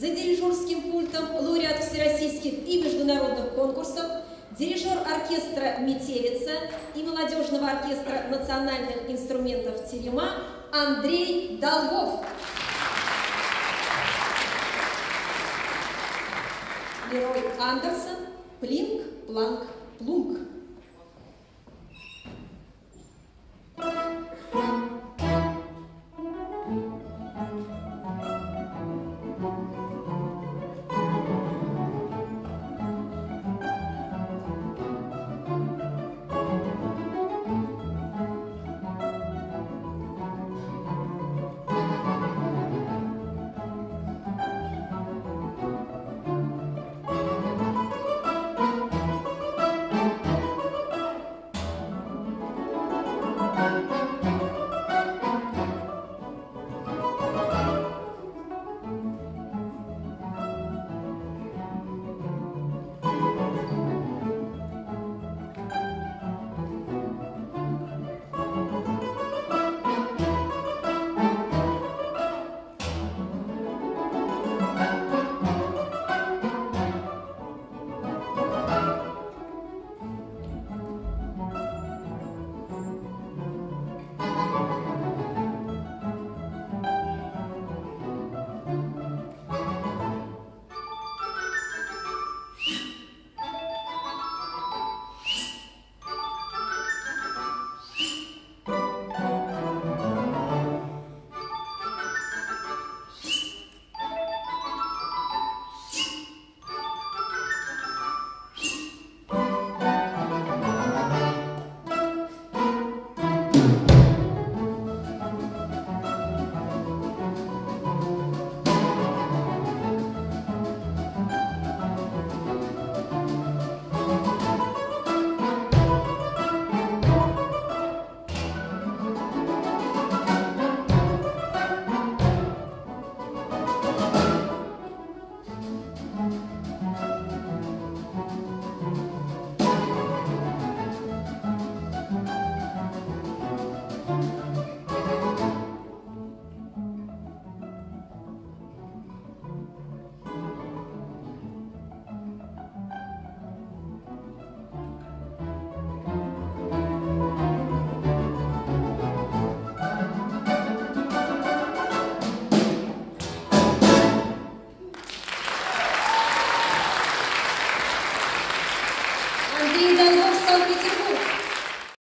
За дирижерским пультом лауреат всероссийских и международных конкурсов, дирижер оркестра «Метелица» и молодежного оркестра национальных инструментов «Терема» Андрей Долгов. Лерой Андерсон, Плинк, Планк, Плунк.